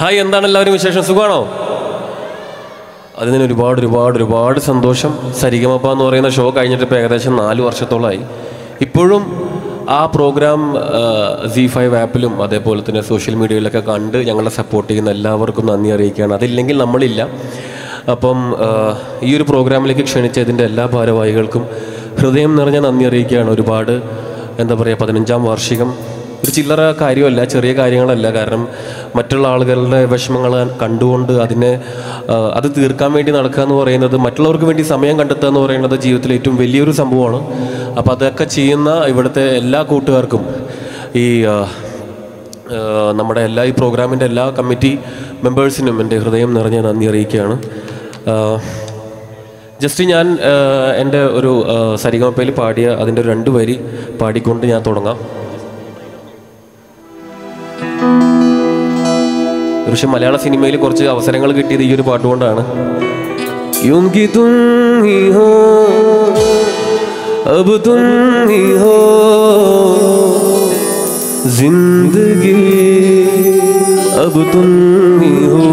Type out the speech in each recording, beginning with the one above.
Hi എന്താണ് എല്ലാവരും വിശേഷം? സുഖമാണോ? അതിന് ഒരുപാട് ഒരുപാട് ഒരുപാട് സന്തോഷം. സരിഗമപ്പ എന്ന് പറയുന്ന ഷോ കഴിഞ്ഞിട്ട് ഇപ്പോൾ ഏകദേശം നാല് വർഷത്തോളമായി ഇപ്പോഴും ആ പ്രോഗ്രാം സി ഫൈവ് ആപ്പിലും അതേപോലെ തന്നെ സോഷ്യൽ മീഡിയയിലൊക്കെ കണ്ട് ഞങ്ങളെ സപ്പോർട്ട് ചെയ്യുന്ന എല്ലാവർക്കും നന്ദി അറിയിക്കുകയാണ്. അതില്ലെങ്കിൽ നമ്മളില്ല. അപ്പം ഈ ഒരു പ്രോഗ്രാമിലേക്ക് ക്ഷണിച്ചതിന്റെ എല്ലാ ഭാരവാഹികൾക്കും ഹൃദയം നിറഞ്ഞ നന്ദി അറിയിക്കുകയാണ്. ഒരുപാട് എന്താ പറയുക പതിനഞ്ചാം വാർഷികം ഒരു ചില്ലറ കാര്യമല്ല ചെറിയ കാര്യങ്ങളല്ല. കാരണം മറ്റുള്ള ആളുകളുടെ വിഷമങ്ങൾ കണ്ടുകൊണ്ട് അതിനെ അത് തീർക്കാൻ വേണ്ടി നടക്കുക എന്ന് പറയുന്നത് മറ്റുള്ളവർക്ക് വേണ്ടി സമയം കണ്ടെത്തുക എന്ന് പറയുന്നത് ജീവിതത്തിലെ ഏറ്റവും വലിയൊരു സംഭവമാണ്. അപ്പോൾ അതൊക്കെ ചെയ്യുന്ന ഇവിടുത്തെ എല്ലാ കൂട്ടുകാർക്കും ഈ നമ്മുടെ എല്ലാ ഈ പ്രോഗ്രാമിന്റെ എല്ലാ കമ്മിറ്റി മെമ്പേഴ്സിനും എന്റെ ഹൃദയം നിറഞ്ഞ നന്ദി അറിയിക്കുകയാണ്. ജസ്റ്റ് ഞാൻ എന്റെ ഒരു സരിഗമപ്പയിൽ പാടിയ അതിന്റെ രണ്ട് വരി പാടിക്കൊണ്ട് ഞാൻ തുടങ്ങാം. പക്ഷെ മലയാള സിനിമയിൽ കുറച്ച് അവസരങ്ങൾ കിട്ടിയത് ഈ ഒരു പാട്ടുകൊണ്ടാണ് यूं कि तुम ही हो अब तुम ही हो जिंदगी अब तुम ही हो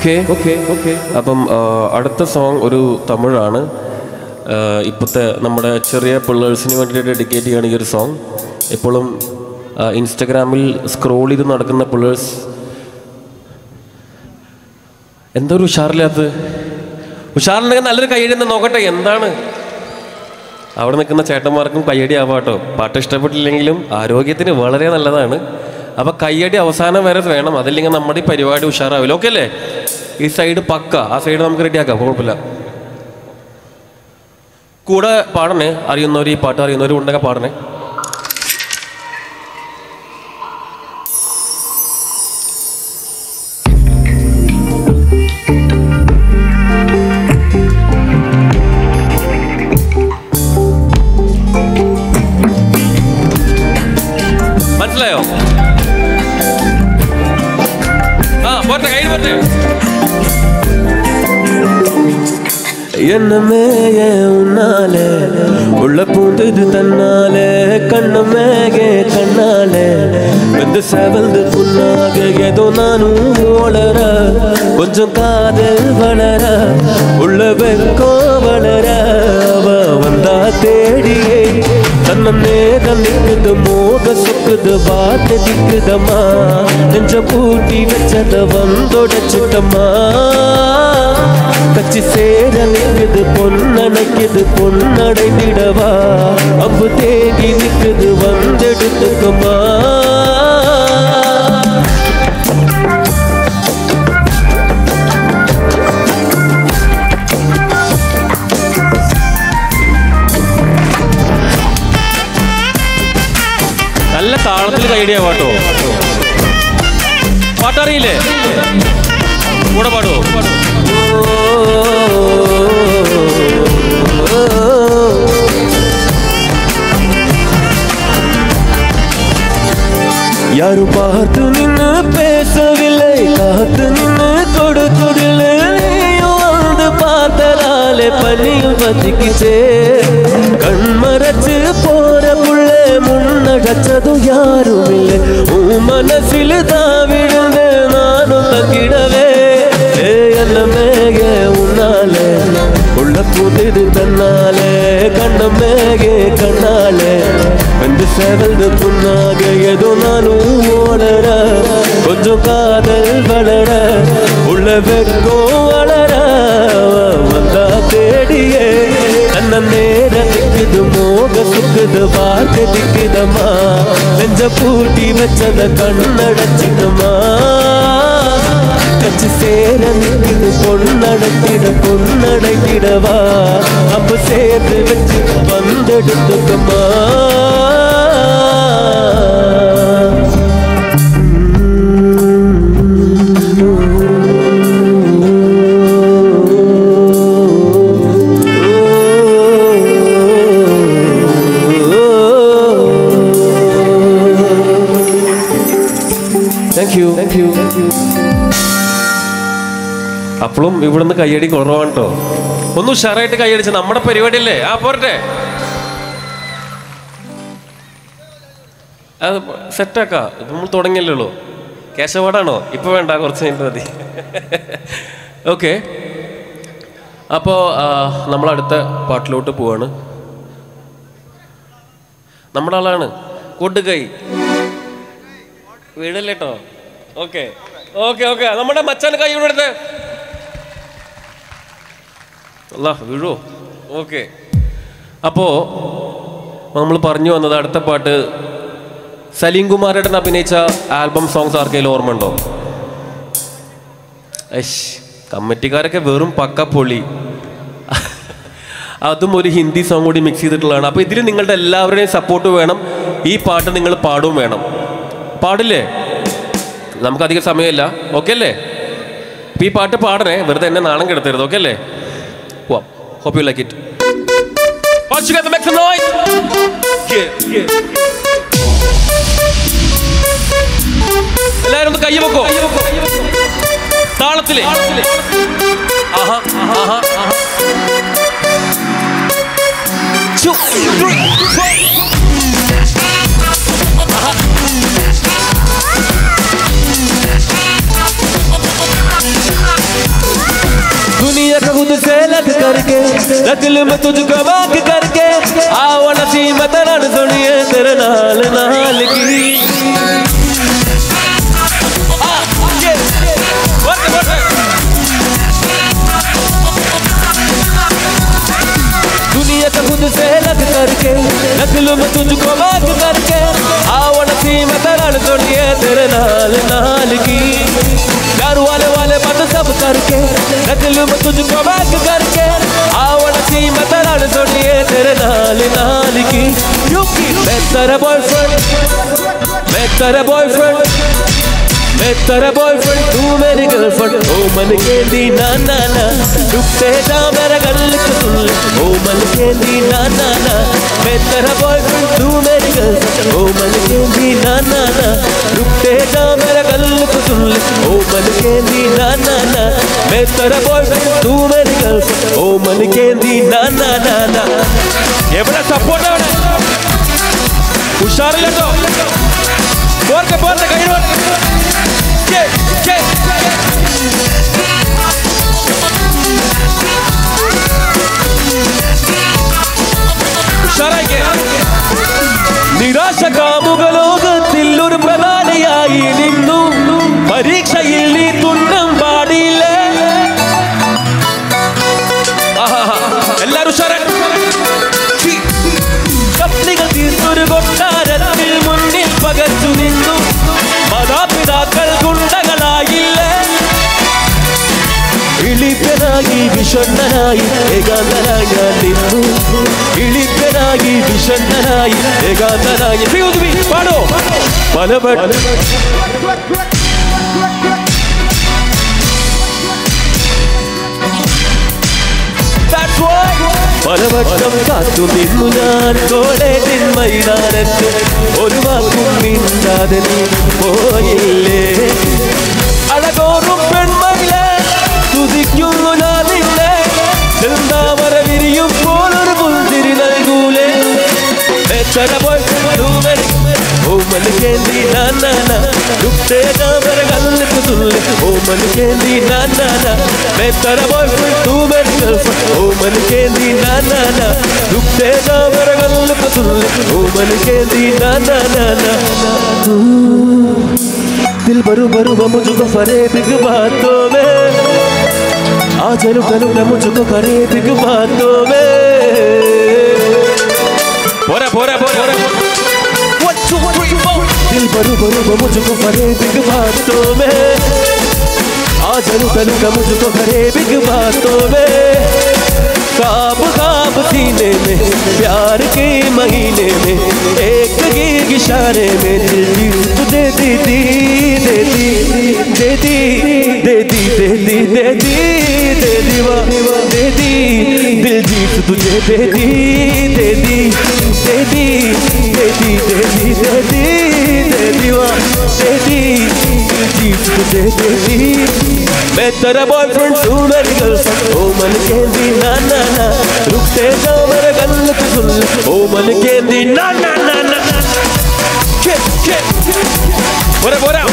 ഓക്കെ. Okay okay. അപ്പം അടുത്ത സോങ് ഒരു തമിഴാണ്. ഇപ്പോഴത്തെ നമ്മുടെ ചെറിയ പിള്ളേഴ്സിന് വേണ്ടിയിട്ട് ഡെഡിക്കേറ്റ് ചെയ്യുകയാണ് ഈ ഒരു സോങ് എപ്പോഴും ആ, ഇൻസ്റ്റഗ്രാമിൽ സ്ക്രോൾ ചെയ്ത് നടക്കുന്ന പിള്ളേഴ്സ്. എന്തോ ഒരു ഉഷാറില്ലാത്തത് ഉഷാറിനൊക്കെ നല്ലൊരു കൈയടി ഒന്ന് നോക്കട്ടെ എന്താണ്? അവിടെ നിൽക്കുന്ന ചേട്ടന്മാർക്കും കയ്യടി ആവാട്ടോ പാട്ട് ഇഷ്ടപ്പെട്ടില്ലെങ്കിലും ആരോഗ്യത്തിന് വളരെ നല്ലതാണ്. അപ്പൊ കയ്യടി അവസാനം വരെ വേണം. അതില്ലെങ്കിൽ നമ്മുടെ ഈ പരിപാടി ഉഷാറാവില്ല. ഓക്കെ അല്ലേ? ഈ സൈഡ് പക്ക. ആ സൈഡ് നമുക്ക് റെഡിയാക്കാം കുഴപ്പമില്ല. കൂടെ പാടണേ. അറിയുന്നവർ ഈ പാട്ട് അറിയുന്നവർ ഉണ്ടെങ്കിൽ പാടണേ. என்னமே உன்னாலே? உள்ள பூந்தது தன்னாலே கண்ணமேகே கண்ணாலே. வந்து செவல்து புண்ணாக ஏதோ நானும் ஓளர கொஞ்சம் காதல் வளர உள்ள வெக்கோ வளர. அவ வந்தா தேடியே தன்னே தன்னிக்குது மோக சுக்குது வாத்து திக்குதம்மா. நெஞ்ச பூட்டி வச்சத வந்தோட சுட்டம்மா கச்சி சேர நிக்குது பொன்னடைக்குது பொன்னடைந்திடவா அம்பு தேடி நிக்குது வந்தெடுத்துக்குமா നല്ല താളത്തിൽ കൈഡിയാ പാട്ടോ പാട്ടറിയില്ലേ കൂടെ പാടുവോ பனியும் பத்திக்கிச்சே கண் மறைச்சு போற புள்ள முன்னடச்சதும் யாரும் இல்லை உன் மனசில் தான் விழுந்து நானும் தங்கிடவே. ஏ என்ன உன்னாலே? உள்ள புதிது தன்னாலே. கண்ண கண்ணாலே. வந்து செவந்து புண்ணாக ஏதோ நானும் ஓடற. கொஞ்சம் காதல் வளர. உள்ள வெக்கோ வளர நேர திக்குது மோக சுக்குது பார்க்க திக்குதம்மா நெஞ்ச பூட்டி வச்சத கண்ணடச்சிடுமா. கச்சு சேர நிற்குது பொண்ணடைக்கிட பொண்ணடைக்கிடவா அப்ப சேர்த்து வச்சு வந்தெடுத்துக்குமா അപ്പോഴും ഇവിടുന്ന് കയ്യടി കുറവാണ് കേട്ടോ ഒന്ന് ഉഷാറായിട്ട് കൈയടിച്ച് നമ്മുടെ പരിപാടിയല്ലേ? ആ പോരട്ടെ. അത് സെറ്റാക്കാം നമ്മൾ തുടങ്ങിയല്ലേ ഉള്ളൂ. കേശവാടാണോ? ഇപ്പൊ വേണ്ട കുറച്ച് കഴിഞ്ഞിട്ട് മതി. ഓക്കെ അപ്പോൾ നമ്മൾ അടുത്ത പാട്ടിലോട്ട് പോവാണ്. നമ്മുടെ ആളാണ്. കൊടുകൈ. വീടല്ലേട്ടോ ഓക്കെ ഓക്കെ ഓക്കെ നമ്മുടെ മച്ചാൻ കൈ ഇവിടെ എടുത്ത് അല്ല വീഴുവോ ഓക്കെ. അപ്പോൾ നമ്മൾ പറഞ്ഞു വന്നത് അടുത്ത പാട്ട് സലീം കുമാരേട്ടൻ അഭിനയിച്ച ആൽബം സോങ്സ് ആർക്കെങ്കിലും ഓർമ്മ ഉണ്ടോ ഐഷ് കമ്മിറ്റിക്കാരൊക്കെ വെറും പക്ക പൊളി. അതും ഒരു ഹിന്ദി സോങ് കൂടി മിക്സ് ചെയ്തിട്ടുള്ളതാണ്. അപ്പോൾ ഇതിൽ നിങ്ങളുടെ എല്ലാവരുടെയും സപ്പോർട്ട് വേണം. ഈ പാട്ട് നിങ്ങൾ പാടും വേണം. പാടില്ലേ? നമുക്കധികം സമയമില്ല. ഓക്കെ അല്ലേ? ഈ പാട്ട് പാടണേ. വെറുതെ എന്നെ നാണം കെടുത്തരുത്. ഓക്കെ അല്ലേ? പോവാം hope you like it Once you get the make some noise. Yeah, yeah. എല്ലാവരും ഒന്ന് കൈ വെക്കോ താളത്തിലെ ആഹാ ആഹാ ആഹാ Two, three, four. दुनिया का खुद से लग करके दिल में तुझको वाक करके। आवण सी मतरण सुनिए तेरे नाल नाल की। दुनिया का खुद से लग करके न दिल में तुझको वाक करके। आवण सी मतरण सुनिए तेरे नाल नाल की। प्यार वाले वाले बात सब करके न दिल में तुझको वाक करके। आवण सी मतरण सुनिए तेरे नाल नाल की। क्योंकि मैं तेरा बॉयफ्रेंड मैं तेरा बॉयफ्रेंड मैं तेरा बॉयफ्रेंड तू मेरी गर्लफ्रेंड ओ मन केंदी ना ना ना रुकते जा मेरा गल को सुन ले ओ मन केंदी ना ना ना, मैं तेरा बॉयफ्रेंड तू मेरी गर्लफ्रेंड ओ मन केंदी ना ना मन केंदी ना ना ना। मैं तेरा बॉयफ्रेंड तू मेरी गर्ल ओ मन केंदी ना ना ना ना। ये बड़ा सपोर्ट है बड़ा हुशार तो। बोल के बोल के कहीं रोड के के വിളിപ്പനായി വിഷണ്ണനായി ഏകാന്തനായി ഞാൻ നിന്നു വിളിപ്പനായി വിഷണ്ണനായി ഏകാന്തനായി പാടോ പലപട പലവട്ടം കാത്തു നിന്നു ഞാൻ കോളേജിൻ മൈതാനത്ത് ഒരു വാക്കും മിണ്ടാതെ നീ പോയില്ലേ അഴകോറും പെൺമകളെ തുതിക്കുന്നു ഞാൻ ചെന്താമര വിരിയും പോലൊരു പുൽത്തിരി നൽകൂലേ Better boy, do many. Oh, man, candy, na na na. Look, take a better gun, look at the Oh, man, candy, na na na. Better आज लुक लुक मुझको करे बिग बातों में। बोरे बोरे बोरे वन टू थ्री फोर दिल बरू बरू मुझको करे बिग बातों में। आज लुक लुक मुझको करे बिग बातों में। काब काब सीने में प्यार के महीने में एक गीत इशारे में दिल दे देती दी दे दी दे दी दे दी दे दी दे दी दे दी दे दी दे दी दिल जीत तुझे दे दी दे दी दे दी दे दी दे दी दे दी दे दी दे दी दिल जीत तुझे दे दी मैं तेरा बॉयफ्रेंड तू मेरी गर्लफ्रेंड ओ मन कहती ना ना ना, रुकते जाओ मेरे गल को सुन ओ मन कहती ना ना ना ना के के बोरा बोरा। के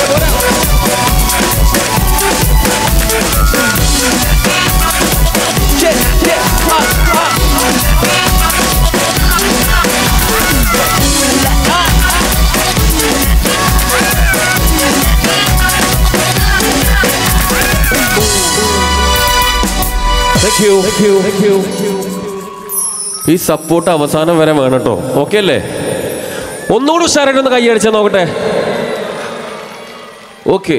താങ്ക് യു ഈ സപ്പോർട്ട് അവസാനം വരെ വേണം കേട്ടോ. ഓക്കെ അല്ലേ? ഒന്നുകൂടി ഉഷാറായിട്ടൊന്ന് കൈയടിച്ചാൽ നോക്കട്ടെ. ഓക്കെ